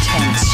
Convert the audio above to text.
intense